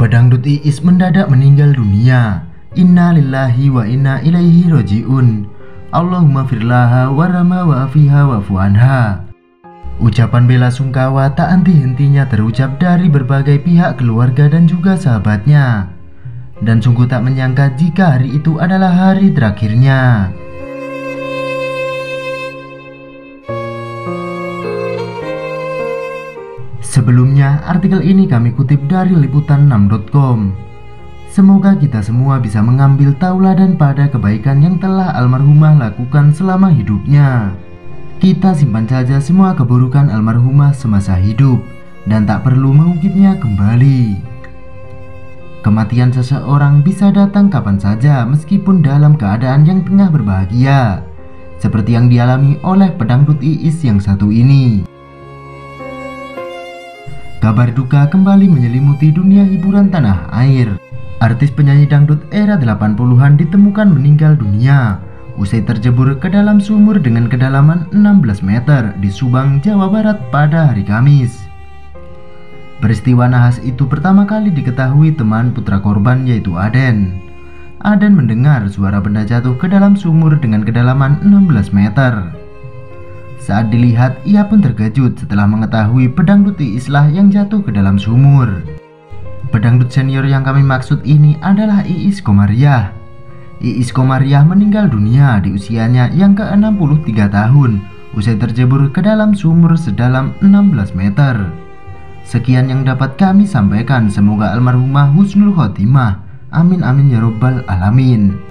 Pedangdut Iis mendadak meninggal dunia. Inna lillahi wa inna ilaihi roji'un. Allahumma firlaha warama wa afiha wa fuanha. Ucapan bela sungkawa tak henti-hentinya terucap dari berbagai pihak keluarga dan juga sahabatnya. Dan sungguh tak menyangka jika hari itu adalah hari terakhirnya. Sebelumnya, artikel ini kami kutip dari liputan6.com. Semoga kita semua bisa mengambil tauladan pada kebaikan yang telah almarhumah lakukan selama hidupnya. Kita simpan saja semua keburukan almarhumah semasa hidup dan tak perlu mengungkitnya kembali. Kematian seseorang bisa datang kapan saja meskipun dalam keadaan yang tengah berbahagia, seperti yang dialami oleh pedangdut Iis yang satu ini. Kabar duka kembali menyelimuti dunia hiburan tanah air. Artis penyanyi dangdut era 80-an ditemukan meninggal dunia usai terjebur ke dalam sumur dengan kedalaman 16 meter di Subang, Jawa Barat pada hari Kamis. Peristiwa nahas itu pertama kali diketahui teman putra korban yaitu Aden. Aden mendengar suara benda jatuh ke dalam sumur dengan kedalaman 16 meter. Saat dilihat, ia pun terkejut setelah mengetahui pedangdut Iislah yang jatuh ke dalam sumur. Pedangdut senior yang kami maksud ini adalah Iis Komariah. Iis Komariah meninggal dunia di usianya yang ke-63 tahun usai terjebur ke dalam sumur sedalam 16 meter. Sekian yang dapat kami sampaikan, semoga almarhumah husnul khotimah. Amin amin ya robbal alamin.